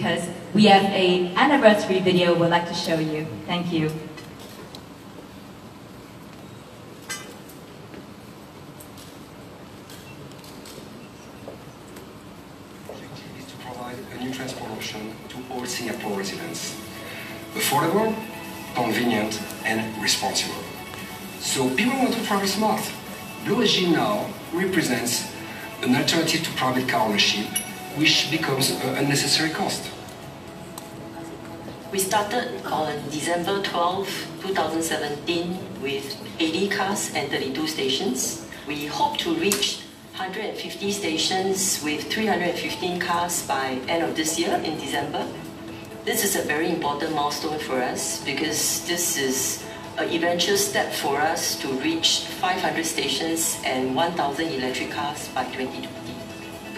because we have a anniversary video we'd like to show you. Thank you. Objective is to provide a new transport option to all Singapore residents. Affordable, convenient, and responsible. So people want to travel smart. Blue SG now represents an alternative to private car ownership, which becomes an unnecessary cost. We started on December 12, 2017 with 80 cars and 32 stations. We hope to reach 150 stations with 315 cars by end of this year in December. This is a very important milestone for us because this is an eventual step for us to reach 500 stations and 1,000 electric cars by 2020.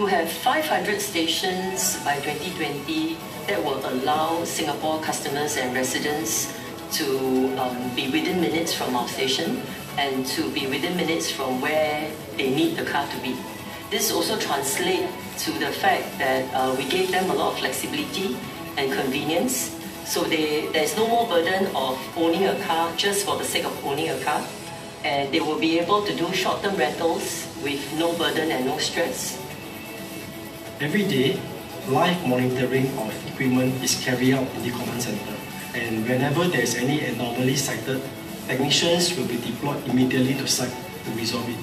To have 500 stations by 2020 that will allow Singapore customers and residents to um, be within minutes from our station and to be within minutes from where they need the car to be. This also translates to the fact that uh, we gave them a lot of flexibility and convenience. So they, there's no more burden of owning a car just for the sake of owning a car. And they will be able to do short-term rentals with no burden and no stress. Every day, live monitoring of equipment is carried out in the command center. And whenever there is any anomaly cited, technicians will be deployed immediately to site to resolve it.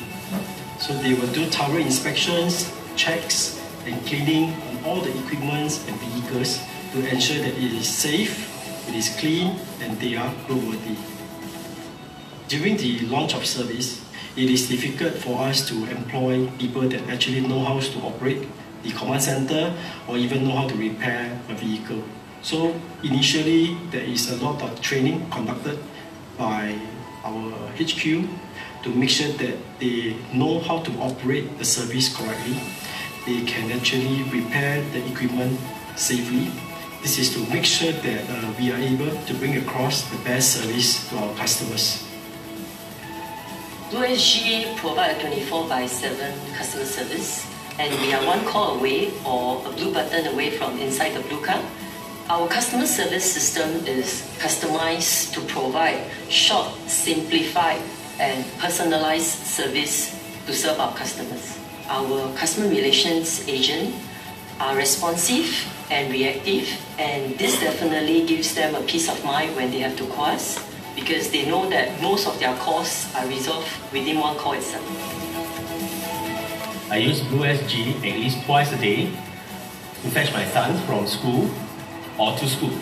So they will do thorough inspections, checks, and cleaning on all the equipments and vehicles to ensure that it is safe, it is clean, and they are roadworthy. During the launch of service, it is difficult for us to employ people that actually know how to operate the command center or even know how to repair a vehicle. So initially, there is a lot of training conducted by our HQ to make sure that they know how to operate the service correctly. They can actually repair the equipment safely. This is to make sure that uh, we are able to bring across the best service to our customers. Blue SG provide a 24 by 7 customer service and we are one call away or a blue button away from inside the blue car. Our customer service system is customized to provide short, simplified, and personalized service to serve our customers. Our customer relations agent are responsive and reactive, and this definitely gives them a peace of mind when they have to call us because they know that most of their calls are resolved within one call itself. I use Blue SG at least twice a day to fetch my sons from school or to school.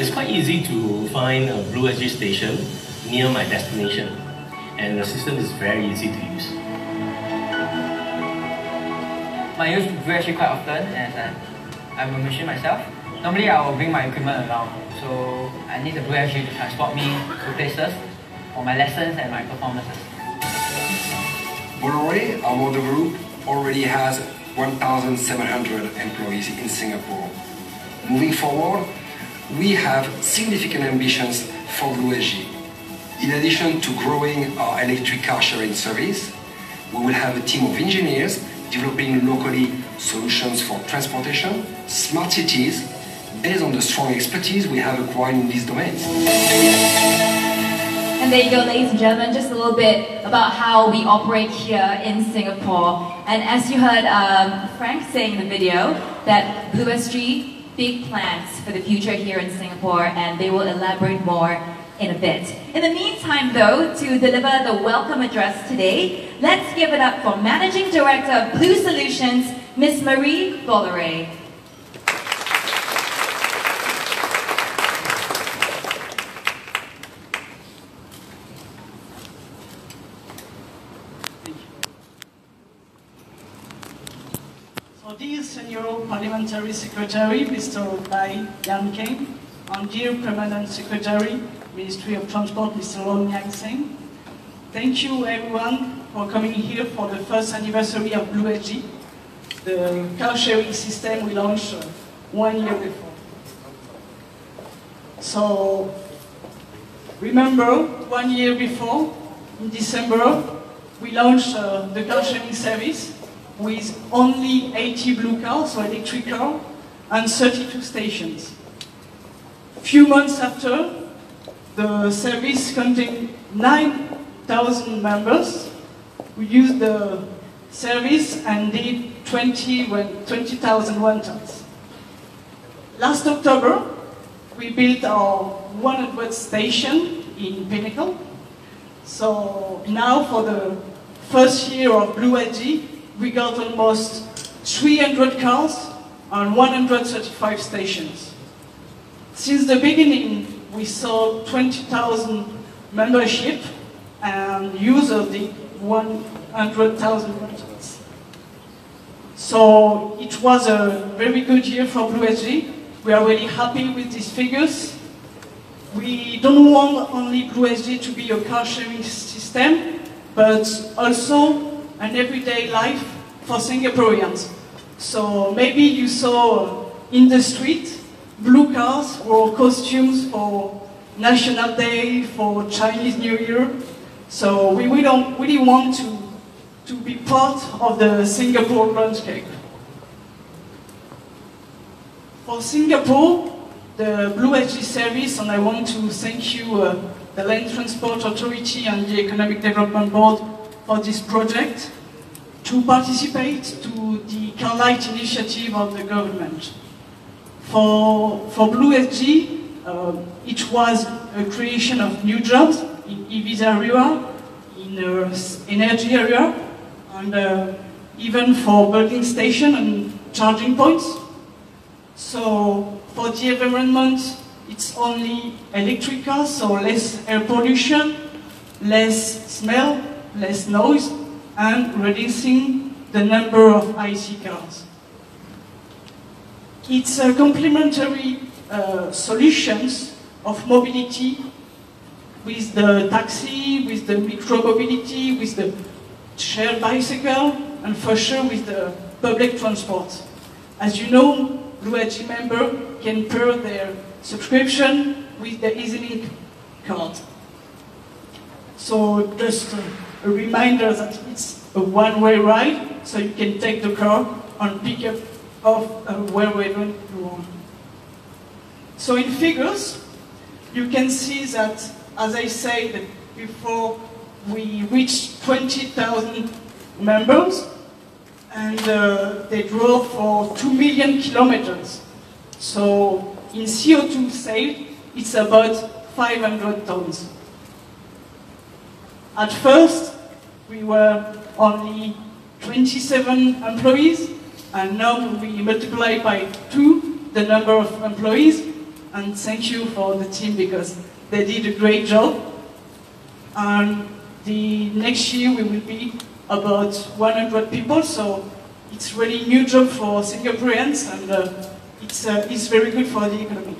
It's quite easy to find a Blue SG station near my destination and the system is very easy to use. I use Blue SG quite often as I'm a machine myself. Normally I will bring my equipment around, so I need the Blue SG to transport me to places for my lessons and my performances. Bolloré, our model group, already has 1,700 employees in Singapore. Moving forward, we have significant ambitions for SG. In addition to growing our electric car sharing service, we will have a team of engineers developing locally solutions for transportation, smart cities, based on the strong expertise we have acquired in these domains. And there you go, ladies and gentlemen, just a little bit about how we operate here in Singapore. And as you heard um, Franck say in the video, that Blue SG, big plans for the future here in Singapore, and they will elaborate more in a bit. In the meantime, though, to deliver the welcome address today, let's give it up for Managing Director of Blue Solutions, Ms. Marie Bolloré. So dear Senior Parliamentary Secretary, Mr. Baey Yam Keng, and dear Permanent Secretary, Ministry of Transport, Mr. Loh Ngai Seng, thank you everyone for coming here for the first anniversary of Blue SG, the car sharing system we launched uh, one year before. So, remember, one year before, in December, we launched uh, the car sharing service with only 80 blue cars, so electric car, and 32 stations. Few months after, the service contained 9,000 members who used the service and did 20 20,000 rentals. Last October, we built our 100th station in Pinnacle. So now for the first year of Blue SG, we got almost 300 cars and 135 stations. Since the beginning, we saw 20,000 membership and use of the 100,000 rentals. So it was a very good year for Blue SG. We are really happy with these figures. We don't want only Blue SG to be a car sharing system, but also an everyday life for Singaporeans. So maybe you saw in the street blue cars or costumes for National Day, for Chinese New Year. So we don't, really want to, to be part of the Singapore landscape. For Singapore, the Blue SG service, and I want to thank you, uh, the Land Transport Authority and the Economic Development Board for this project, to participate to the Car-Lite initiative of the government. For, for Blue SG, uh, it was a creation of new jobs in EVs area, in uh, energy area, and uh, even for building station and charging points. So for the environment, it's only electric cars, so less air pollution, less smell, less noise, and reducing the number of IC cars. It's a complementary uh, solutions of mobility with the taxi, with the micro-mobility, with the shared bicycle, and for sure with the public transport. As you know, Blue SG member can pay their subscription with the EZ-Link card. So just a reminder that it's a one-way ride, so you can take the car and pick up off uh, wherever you want. So in figures, you can see that, as I said before, we reached 20,000 members, and uh, they drove for 2 million kilometers. So in CO2 saved, it's about 500 tons. At first, we were only 27 employees, and now we multiply by two the number of employees, and thank you for the team because they did a great job. And the next year we will be about 100 people, so it's really new job for Singaporeans and uh, it's, uh, it's very good for the economy.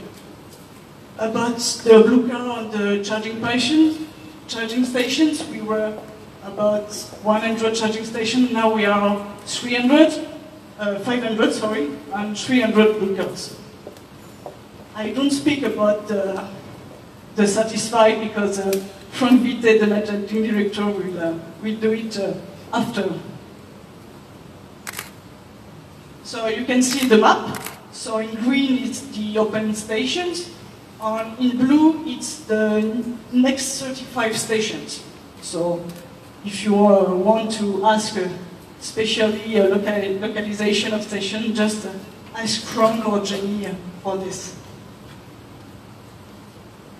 About the blue car and the charging stations, charging stations, we were about 100 charging stations, now we are 300, uh, 500, sorry, and 300 blue cars. I don't speak about the, the satisfied because uh, Franck Vitte, the managing director, will, uh, will do it uh, after. So you can see the map. So in green it's the open stations, and in blue it's the next 35 stations. So if you uh, want to ask, uh, especially local localization of station, just uh, ask Franck or Jenny uh, for this.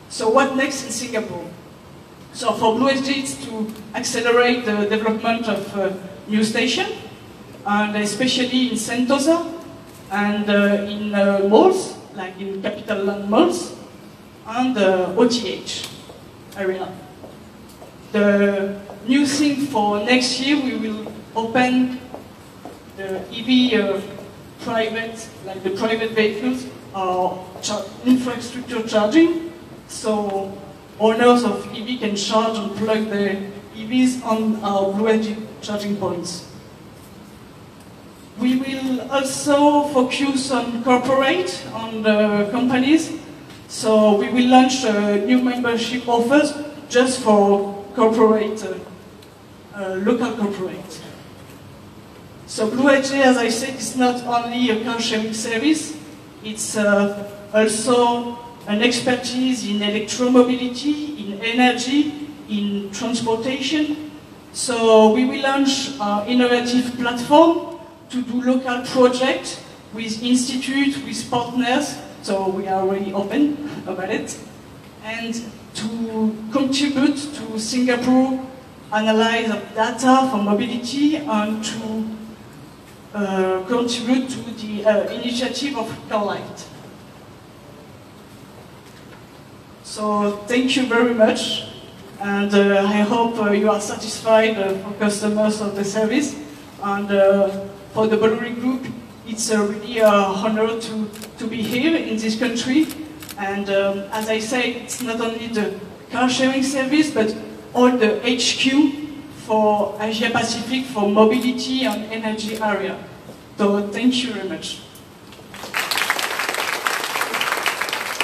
So what next in Singapore? So for Blue SG, it's to accelerate the development of uh, new station, and especially in Sentosa, and uh, in uh, malls, like in CapitaLand malls, and uh, OTH area. The new thing for next year, we will open the EV uh, private, like the private vehicles, or infrastructure charging, so owners of EV can charge and plug their EVs on our Blue SG charging points. We will also focus on corporate, on the companies. So we will launch uh, new membership offers just for corporate, uh, uh, local corporate. So Blue SG, as I said, is not only a car sharing service, It's uh, also an expertise in electromobility, in energy, in transportation. So we will launch our innovative platform to do local projects with institutes, with partners. So we are already open about it. And to contribute to Singapore analyze of data for mobility and to uh, contribute to the uh, initiative of Car-Lite. So thank you very much, and uh, I hope uh, you are satisfied uh, for customers of the service, and uh, for the Bolloré Group, it's really uh, honor to, to be here in this country, and um, as I say, it's not only the car sharing service, but all the HQ for Asia Pacific for mobility and energy area. So thank you very much.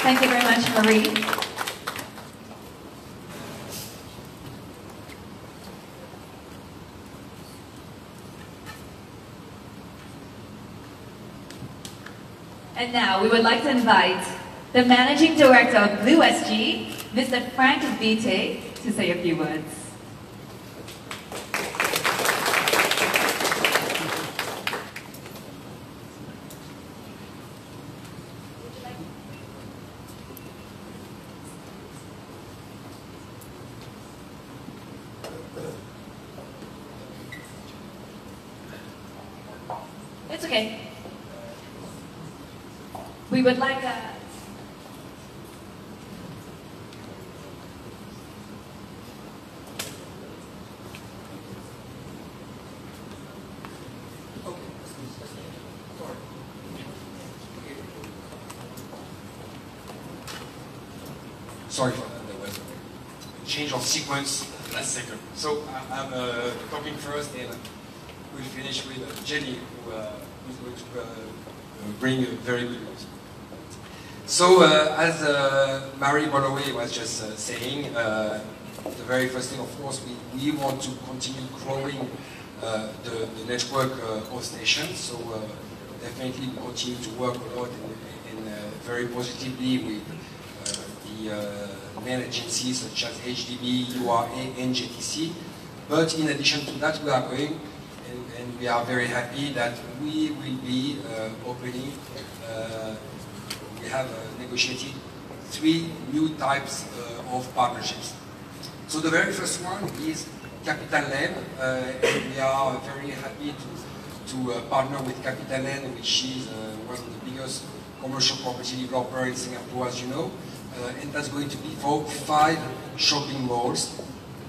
Thank you very much, Marie. And now we would like to invite the Managing Director of Blue SG, Mr. Franck Vitte, to say a few words. It's okay. We would like a. Sorry for that, there was a change of sequence last second. So I- I'm uh, talking first and we'll finish with uh, Jenny who uh, is going to uh, bring uh, very good news. So uh, as uh, Marie Bolloré was just uh, saying, uh, the very first thing, of course, we, we want to continue growing uh, the, the network uh, of stations. So uh, definitely we continue to work a lot and, uh, very positively with uh, main agencies such as HDB, URA, and JTC. But in addition to that, we are going, and, and we are very happy that we will be uh, opening, uh, we have uh, negotiated three new types uh, of partnerships. So the very first one is CapitaLand, and we are very happy to, to partner with CapitaLand, which is one of the biggest commercial property developer in Singapore, as you know, and that's going to be for five shopping malls.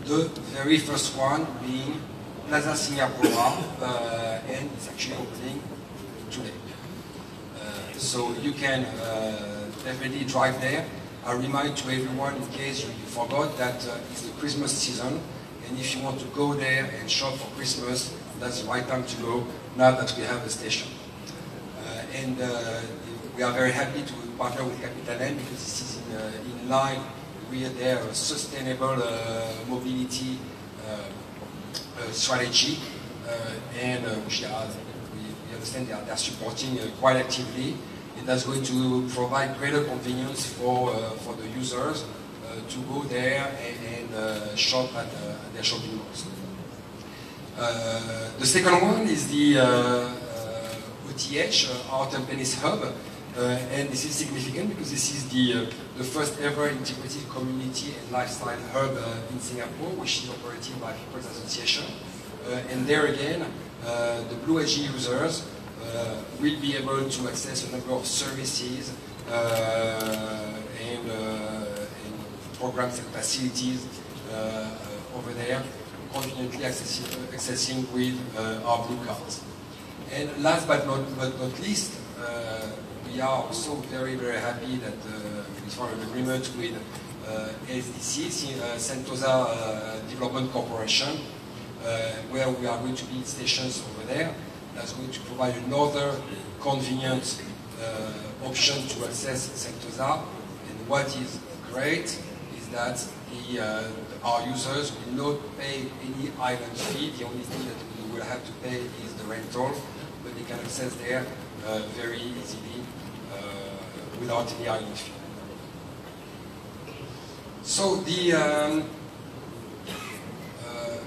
The very first one being Plaza Singapura, uh, and it's actually opening today. Uh, so you can uh, definitely drive there. I remind to everyone, in case you, forgot, that uh, it's the Christmas season, and if you want to go there and shop for Christmas, that's the right time to go, now that we have a station. Uh, and uh, we are very happy to partner with CapitaLand because this is in, uh, in line with their sustainable uh, mobility uh, uh strategy, uh, and uh, which are, we, we understand they are, they are supporting quite actively. And that's going to provide greater convenience for, for the users to go there and, and shop at, their shopping malls. The second one is the OTH, and Tampines Hub, and this is significant because this is the, uh, the first ever integrated community and lifestyle hub uh, in Singapore, which is operated by People's Association. Uh, and there again, uh, the Blue SG users uh, will be able to access a number of services uh, and, uh, and programs and facilities uh, uh, over there, conveniently accessing, accessing with uh, our blue cards. And last but not, but not least, uh, we are also very, very happy that uh, we found an agreement with uh, SDC, uh, Sentosa uh, Development Corporation, uh, where we are going to build stations over there. That's going to provide another convenient uh, option to access Sentosa. And what is great is that the, uh, our users will not pay any island fee. The only thing that we will have to pay is the rental, but they can access there uh, very easily uh, without any island fee. So the um, uh,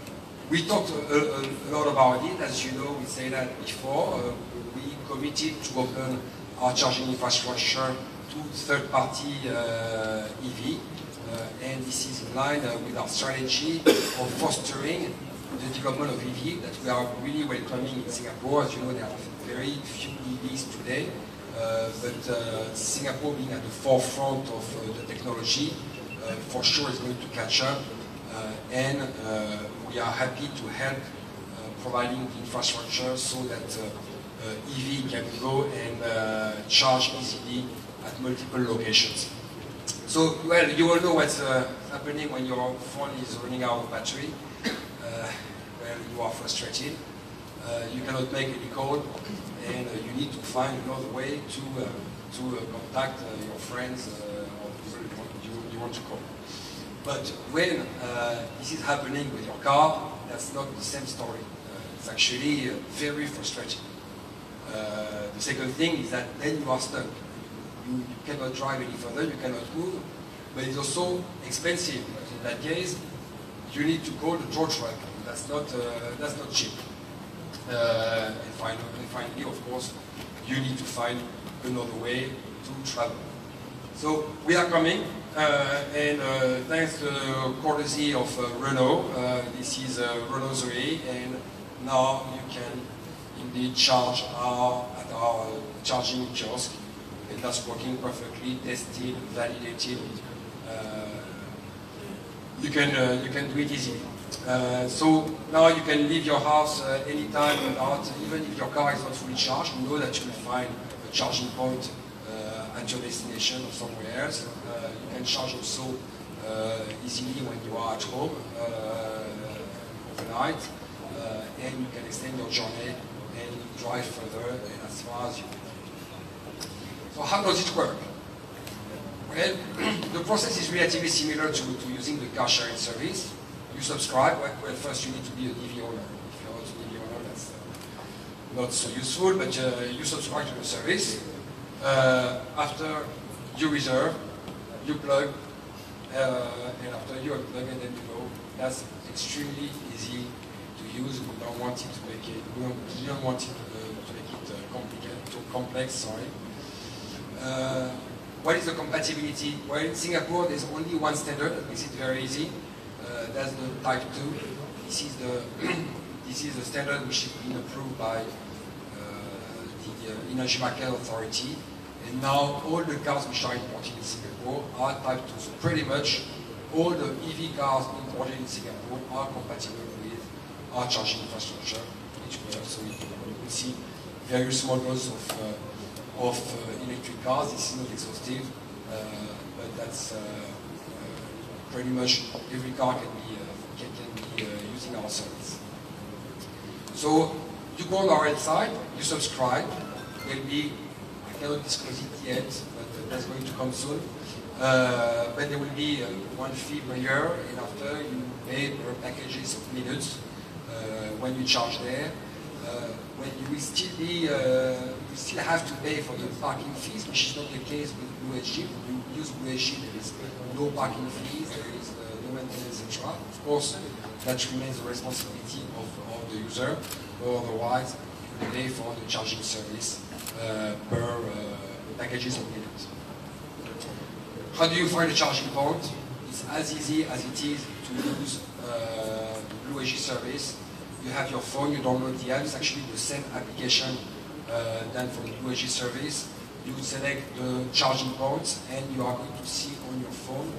we talked a, a, lot about it. As you know, we said that before. Uh, we committed to open our charging infrastructure to third-party uh, EV, uh, and this is in line uh, with our strategy of fostering the development of EV that we are really welcoming in Singapore. As you know, there are very few EVs today, uh, but uh, Singapore being at the forefront of uh, the technology, uh, for sure is going to catch up, uh, and uh, we are happy to help providing the infrastructure so that EV can go and charge easily at multiple locations. So, well, you all know what's happening when your phone is running out of battery well, you are frustrated. Uh, you cannot make any call, and uh, you need to find another way to uh, to contact your friends or people you, you want to call. But when this is happening with your car, that's not the same story. it's actually very frustrating. Uh, the second thing is that then you are stuck. You, you, cannot drive any further, you cannot move, but it's also expensive. In that case, you need to call the tow truck that's not, uh, that's not cheap. Uh, and, finally, finally, of course, you need to find another way to travel. So we are coming, uh, and uh, thanks to the courtesy of uh, Renault, uh, this is Renault Zoe, and now you can indeed charge our, at our charging kiosk, and that's working perfectly, tested, validated. You can you can do it easily. Uh, so now you can leave your house uh, anytime without, even if your car is not fully charged, you know that you will find a charging point uh, at your destination or somewhere else. Uh, you can charge also uh, easily when you are at home overnight, and you can extend your journey and drive further and as far as you want. So how does it work? Well, the process is relatively similar to, to using the car sharing service you subscribe, well, first you need to be a EV owner. If you're not a EV owner, that's uh, not so useful, but uh, you subscribe to the service. Uh, after you reserve, you plug, uh, and after you unplug and then you go. That's extremely easy to use. We don't want it to make it, we don't, we don't want it uh, to make it uh, complicated, too complex, sorry. What is the compatibility? Well, in Singapore, there's only one standard that makes it very easy. Uh, that's the type 2. This is the this is the standard which has been approved by uh, the uh, Energy Market Authority. And now all the cars which are imported in Singapore are type 2. So pretty much all the EV cars imported in Singapore are compatible with our charging infrastructure, which So you can see various models of, uh, of uh, electric cars. This is not exhaustive, uh, but that's pretty much every car can be, uh, can, can be uh, using our service. So you go on our website, you subscribe, there'll be, I cannot disclose it yet, but uh, that's going to come soon. Uh, but there will be uh, one fee per year, and after you pay per packages of minutes uh, when you charge there. When you will still be, you still have to pay for the parking fees, which is not the case with BlueSG. When you use BlueSG, there is no parking fees, there is uh, no maintenance, etc. Of course, that remains the responsibility of, of the user, or otherwise you pay for the charging service uh, per uh, packages of minutes. How do you find a charging point? It's as easy as it is to use uh, the BlueSG service. You have your phone, you download the app, it's actually the same application uh, than for the BlueSG service you select the charging points and you are going to see on your phone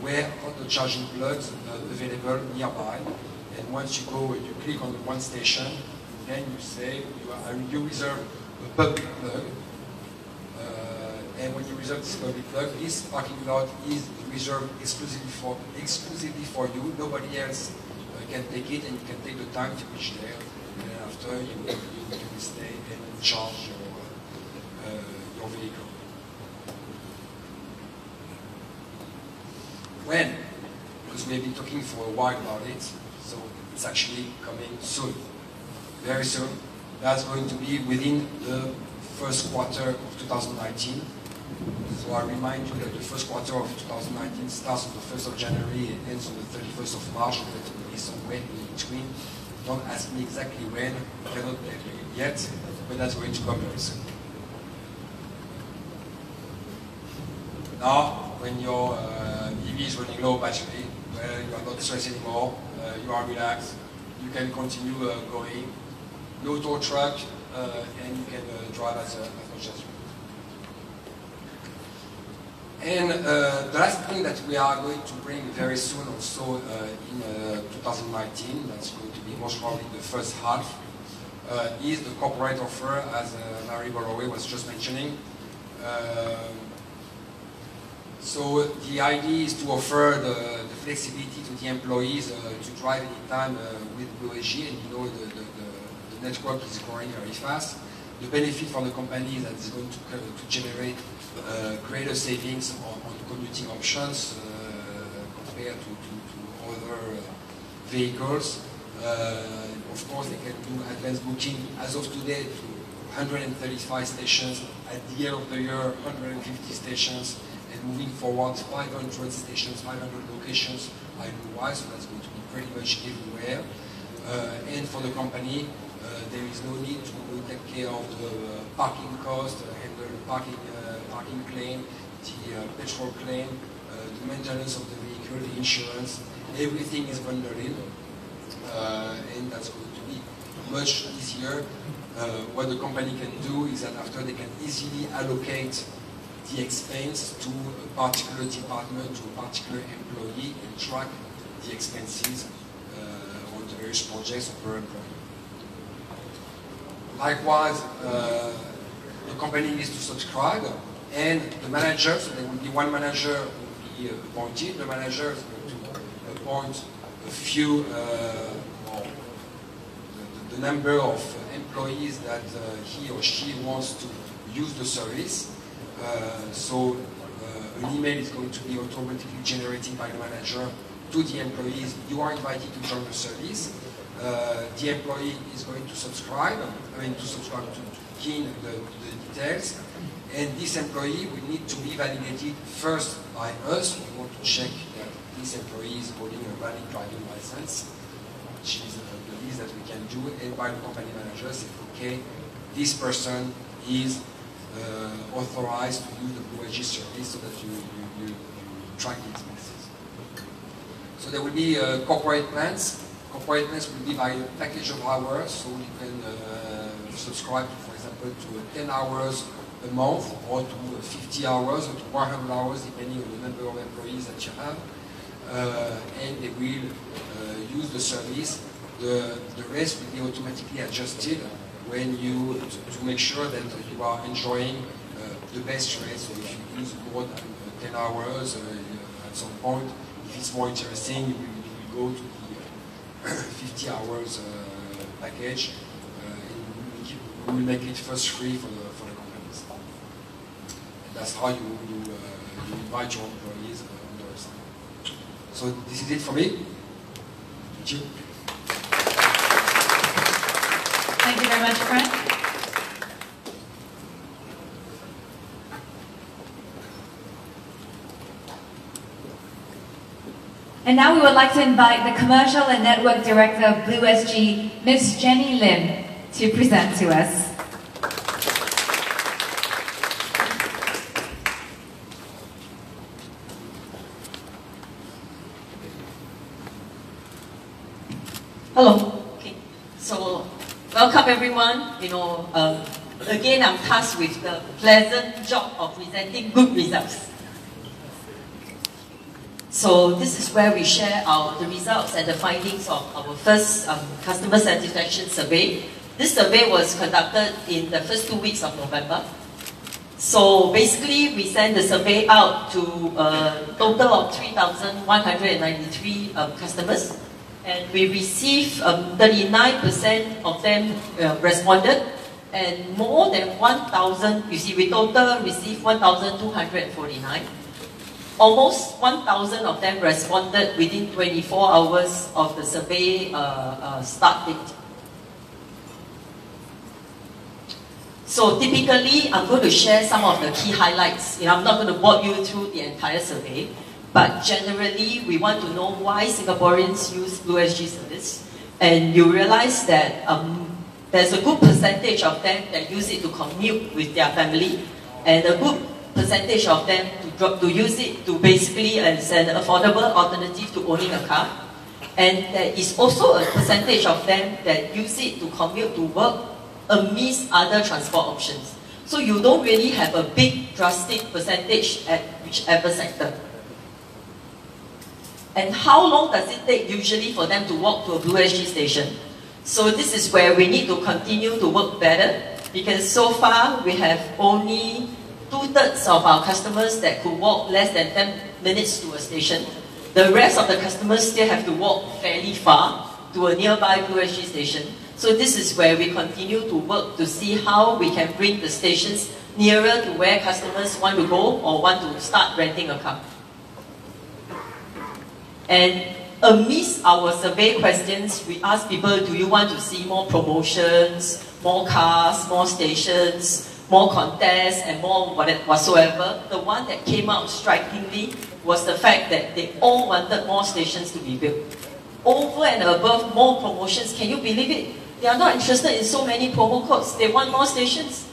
where are the charging plugs uh, available nearby. And once you go, and you click on one station, then you say you, are, you reserve a public plug. Uh, and when you reserve this public plug, this parking lot is reserved exclusively for exclusively for you. Nobody else uh, can take it, and you can take the time to reach there. And after you, you, you will stay and charge your uh, your vehicle. When? Because we have been talking for a while about it, so it's actually coming soon. Very soon. That's going to be within the first quarter of 2019. So I remind you that the first quarter of 2019 starts on the 1st of January and ends on the 31st of March, and that will be somewhere in between. Don't ask me exactly when, I cannot tell you yet, but that's going to come very soon. Now, when your uh, EV is running low battery, well, you are not stressed anymore, uh, you are relaxed, you can continue uh, going, no tow truck, uh, and you can uh, drive as, uh, as much as you. And uh, the last thing that we are going to bring very soon also uh, in uh, 2019, that's going to be most probably the first half, uh, is the corporate offer, as uh, Marie Bolloré was just mentioning. Um, so the idea is to offer the, the flexibility to the employees uh, to drive anytime uh, with BlueSG, and you know the, the, the, network is growing very fast. The benefit for the company is that it's going to, to generate uh, greater savings on, on commuting options uh, compared to, to, to other uh, vehicles. Uh, of course, they can do advanced booking as of today to 135 stations. At the end of the year, 150 stations and moving forward 500 stations, 500 locations island-wide, so that's going to be pretty much everywhere. Uh, and for the company, uh, there is no need to take care of the parking cost, uh, handle the parking, uh, parking claim, the uh, petrol claim, uh, the maintenance of the vehicle, the insurance, everything is bundled in. and that's going to be much easier. what the company can do is that after they can easily allocate the expense to a particular department, to a particular employee, and track the expenses uh, on the various projects per employee. Likewise, uh, the company needs to subscribe, and the manager, so there will be one manager who will be appointed. The manager is going to appoint a few, uh, the, the, number of employees that uh, he or she wants to use the service. Uh, so uh, an email is going to be automatically generated by the manager to the employees. You are invited to join the service. Uh, the employee is going to subscribe, I mean to subscribe to, to key in the, the, details, and this employee will need to be validated first by us. We want to check that this employee is holding a valid driving license, which is the least that we can do, and by the company manager say, okay, this person is uh, authorized to use the BlueSG service so that you, you, you, you, track the expenses. So there will be uh, corporate plans. Plans will be by a package of hours, so you can uh, subscribe, for example, to 10 hours a month or to 50 hours or to 100 hours depending on the number of employees that you have. Uh, and they will uh, use the service. The, the rest will be automatically adjusted when you, to, make sure that you are enjoying uh, the best rate. So if you use more than uh, 10 hours uh, at some point, if it's more interesting, you will, you will go to 50 hours uh, package. Uh, and we will make it first free for the, for the companies. And that's how you, you, uh, you invite your employees on the website. So this is it for me. Thank you. Thank you very much, Franck. And now we would like to invite the Commercial and Network Director of BlueSG, Ms. Jenny Lim, to present to us. Hello. Okay. So, welcome everyone. You know, um, again I'm tasked with the pleasant job of presenting good results. So this is where we share our the results and the findings of our first um, customer satisfaction survey. This survey was conducted in the first two weeks of November. So basically, we sent the survey out to a total of 3,193 um, customers and we received 39% um, of them uh, responded and more than 1,000, you see we total received 1,249. Almost 1,000 of them responded within 24 hours of the survey uh, uh, start date. So typically, I'm going to share some of the key highlights. You know, I'm not going to walk you through the entire survey, but generally, we want to know why Singaporeans use Blue SG service. And you realize that um, there's a good percentage of them that use it to commute with their family, and a good percentage of them to, drop, to use it to basically uh, as an affordable alternative to owning a car. And there is also a percentage of them that use it to commute to work amidst other transport options. So you don't really have a big drastic percentage at whichever sector. And how long does it take usually for them to walk to a Blue SG station? So this is where we need to continue to work better because so far we have only two-thirds of our customers that could walk less than 10 minutes to a station. The rest of the customers still have to walk fairly far to a nearby Blue SG station. So this is where we continue to work to see how we can bring the stations nearer to where customers want to go or want to start renting a car. And amidst our survey questions, we ask people, do you want to see more promotions, more cars, more stations, more contests, and more what whatsoever? The one that came out strikingly was the fact that they all wanted more stations to be built. Over and above more promotions, can you believe it? They are not interested in so many promo codes, they want more stations.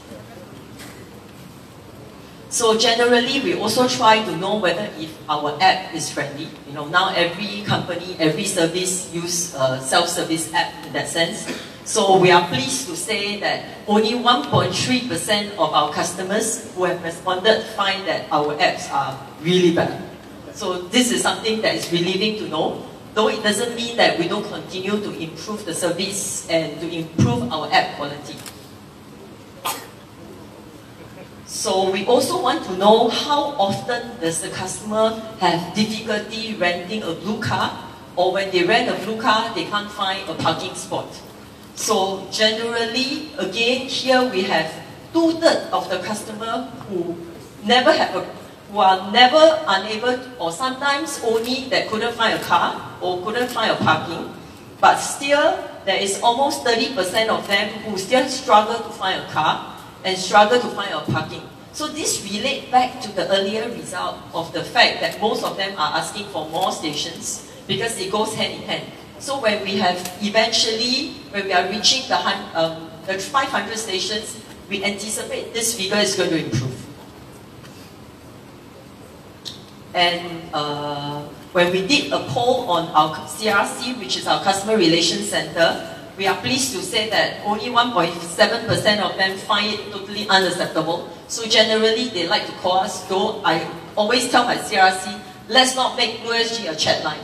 So generally, we also try to know whether if our app is friendly. You know, now every company, every service use a self-service app in that sense. So we are pleased to say that only 1.3% of our customers who have responded find that our apps are really bad. So this is something that is relieving to know, though it doesn't mean that we don't continue to improve the service and to improve our app quality. So we also want to know how often does the customer have difficulty renting a blue car or when they rent a blue car, they can't find a parking spot. So generally, again, here we have two-thirds of the customer who never have a, who are never unable or sometimes only that couldn't find a car or couldn't find a parking, but still there is almost 30% of them who still struggle to find a car and struggle to find a parking. So this relates back to the earlier result of the fact that most of them are asking for more stations because it goes hand in hand. So when we have eventually, when we are reaching the, um, the 500 stations, we anticipate this figure is going to improve. And uh, when we did a poll on our CRC, which is our Customer Relations Center, we are pleased to say that only 1.7% of them find it totally unacceptable. So generally, they like to call us, though I always tell my CRC, let's not make Blue SG a chat line.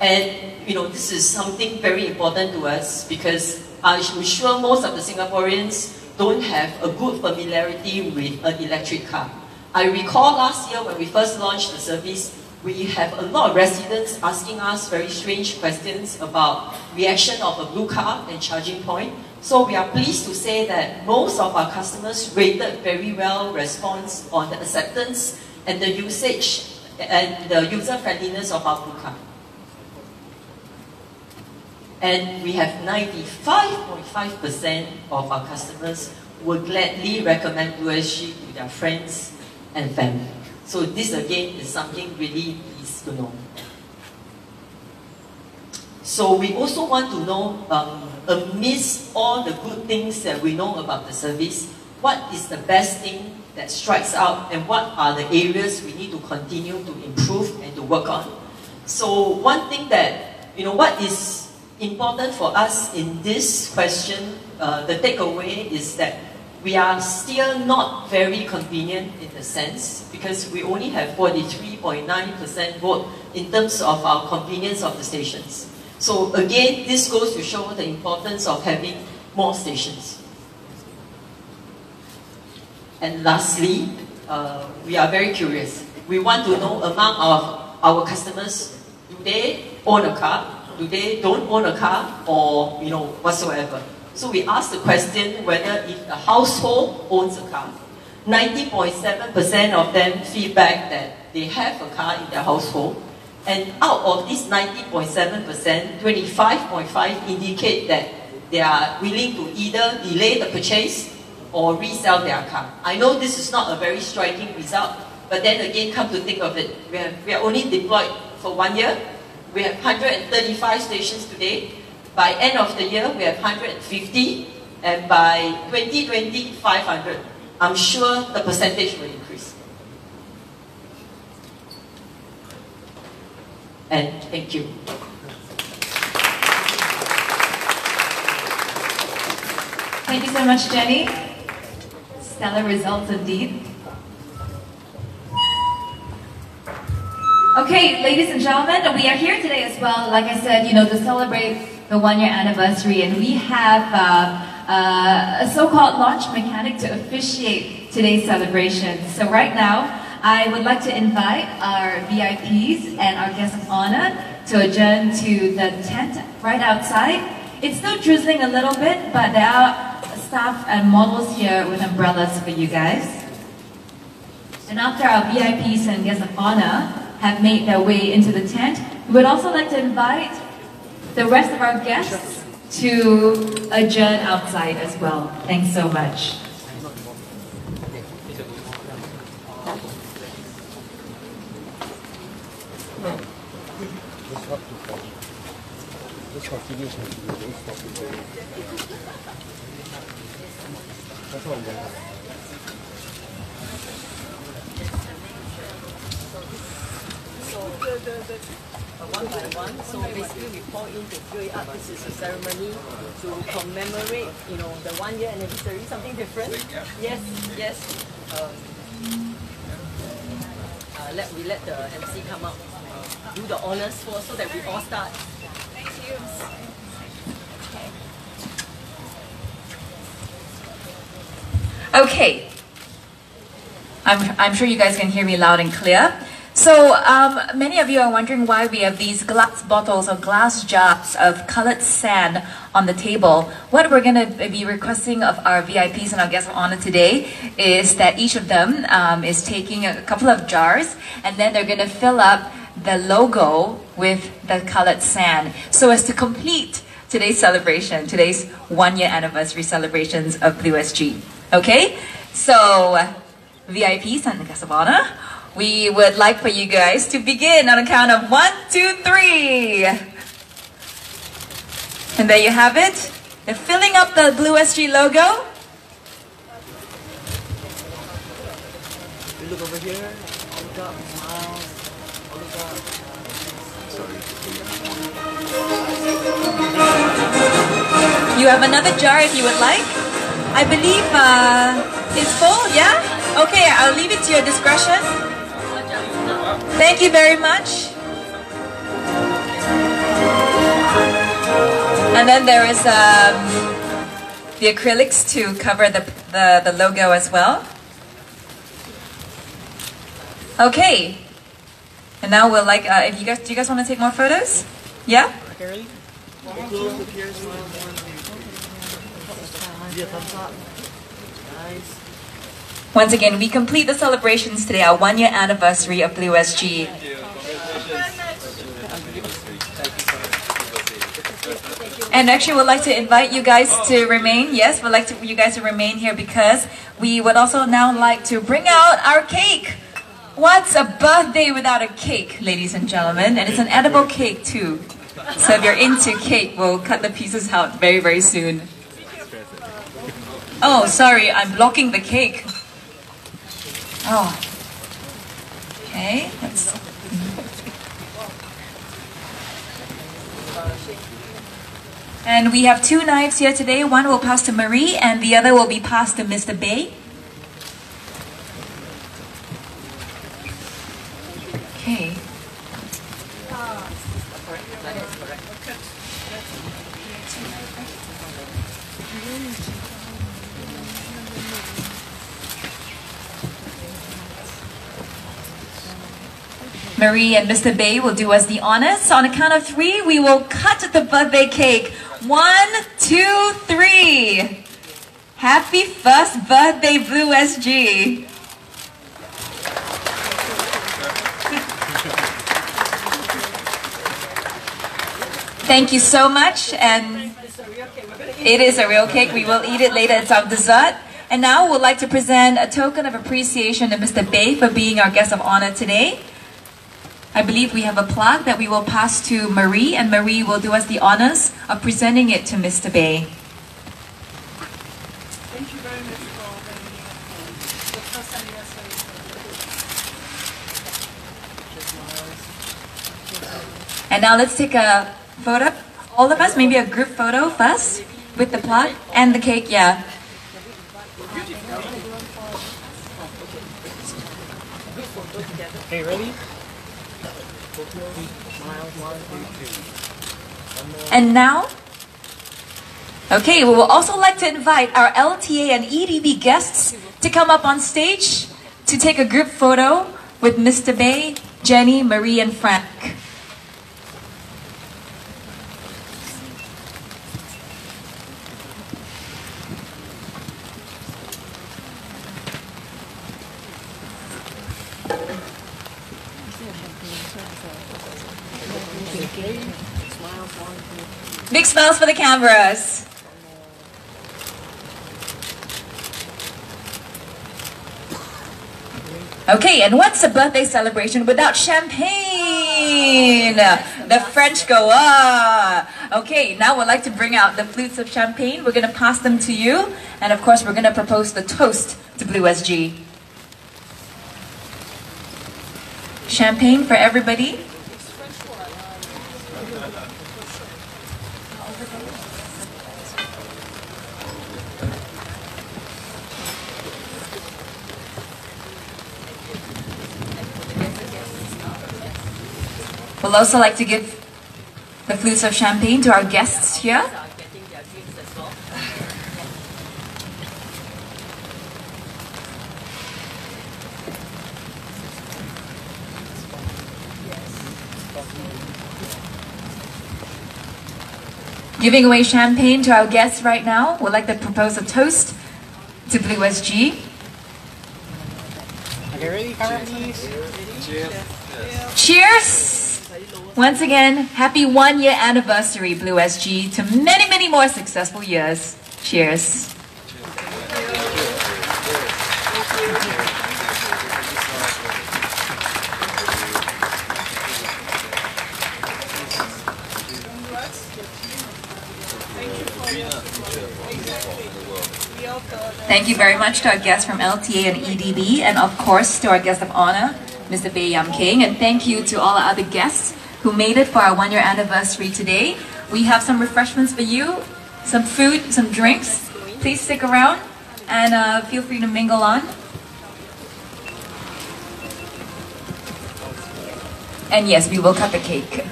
And, you know, this is something very important to us because I'm sure most of the Singaporeans don't have a good familiarity with an electric car. I recall last year when we first launched the service, we have a lot of residents asking us very strange questions about reaction of a blue car and charging point. So we are pleased to say that most of our customers rated very well response on the acceptance and the usage and the user friendliness of our blue car. And we have 95.5% of our customers would gladly recommend Blue SG to their friends and family. So this again is something really pleased to know. So we also want to know, um, amidst all the good things that we know about the service, what is the best thing that strikes out and what are the areas we need to continue to improve and to work on. So one thing that, you know, what is important for us in this question, uh, the takeaway is that we are still not very convenient in the sense because we only have 43.9% vote in terms of our convenience of the stations. So again, this goes to show the importance of having more stations. And lastly, uh, we are very curious. We want to know among our, our customers, do they own a car? Do they don't own a car? Or, you know, whatsoever. So we asked the question whether if the household owns a car, 90.7% of them feedback that they have a car in their household. And out of this 90.7%, 25.5 indicate that they are willing to either delay the purchase or resell their car. I know this is not a very striking result, but then again, come to think of it, we are, we are only deployed for one year. We have 135 stations today. By end of the year, we have 150, and by 2020, 500. I'm sure the percentage will increase. And thank you. Thank you so much, Jenny. Stellar results indeed. Okay, ladies and gentlemen, we are here today as well, like I said, you know, to celebrate the one year anniversary, and we have uh, uh, a so-called launch mechanic to officiate today's celebration. So right now, I would like to invite our VIPs and our guests of honor to adjourn to the tent right outside. It's still drizzling a little bit, but there are staff and models here with umbrellas for you guys. And after our VIPs and guests of honor have made their way into the tent, we would also like to invite the rest of our guests to adjourn outside as well. Thanks so much. One by one. So basically, we pour in to fill it up. This is a ceremony to commemorate, you know, the one year anniversary. Something different. Yes, yes. Um, uh, let we let the MC come up, uh, do the honors for, so that we all start. Thank you. Okay. I'm, I'm sure you guys can hear me loud and clear. So um, many of you are wondering why we have these glass bottles or glass jars of colored sand on the table. What we're going to be requesting of our VIPs and our guests of honor today is that each of them um, is taking a couple of jars and then they're going to fill up the logo with the colored sand so as to complete today's celebration, today's one year anniversary celebrations of Blue SG. Okay? So, VIPs and guests of honor, we would like for you guys to begin on a count of one, two, three. And there you have it. They're filling up the Blue SG logo. You look over here. Look up. Wow. Look up. You have another jar if you would like. I believe uh, it's full, yeah? Okay, I'll leave it to your discretion. Thank you very much. And then there is um, the acrylics to cover the, the, the logo as well. Okay. And now we'll like, uh, if you guys, do you guys want to take more photos? Yeah? Once again, we complete the celebrations today, our one year anniversary of Blue SG. And actually, we'd like to invite you guys to remain. Yes, we'd like to, you guys to remain here because we would also now like to bring out our cake. What's a birthday without a cake, ladies and gentlemen? And it's an edible cake too. So if you're into cake, we'll cut the pieces out very, very soon. Oh, sorry, I'm blocking the cake. Oh. Okay, let's. And we have two knives here today. One will pass to Marie, and the other will be passed to Mr. Baey. Okay. Marie and Mr. Baey will do us the honors. On a count of three, we will cut the birthday cake. One, two, three. Happy first birthday, Blue SG. Thank you so much and It is a real cake. We will eat it later. It's our dessert. And now we'd like to present a token of appreciation to Mr. Baey for being our guest of honor today. I believe we have a plaque that we will pass to Marie, and Marie will do us the honors of presenting it to Mr. Baey. Thank you very much for having me the first anniversary. And now let's take a photo, all of us, maybe a group photo first with the plaque and the cake, yeah. Okay, ready? And now, okay, we will also like to invite our LTA and EDB guests to come up on stage to take a group photo with Mr. Baey, Jenny, Marie, and Franck. Big smiles for the cameras. Okay, and what's a birthday celebration without champagne? The French go ah. Okay, now we'd like to bring out the flutes of champagne. We're going to pass them to you. And of course, we're going to propose the toast to Blue SG. Champagne for everybody. We'll also like to give the flutes of champagne to our guests here. Giving away champagne to our guests right now. We'd like to propose a toast to Blue SG. Okay, ready? Camera, please. Cheers! Once again, happy one year anniversary, Blue SG, to many, many more successful years. Cheers. Thank you very much to our guests from LTA and EDB, and of course to our guest of honor, Mr. Baey Yam Keng, and thank you to all our other guests who made it for our one year anniversary today. We have some refreshments for you, some food, some drinks. Please stick around and uh, feel free to mingle on. And yes, we will cut the cake.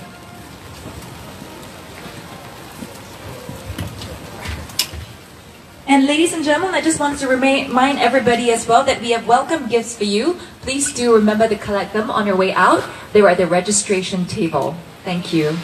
And ladies and gentlemen, I just wanted to remind everybody as well that we have welcome gifts for you. Please do remember to collect them on your way out. They are at the registration table. Thank you.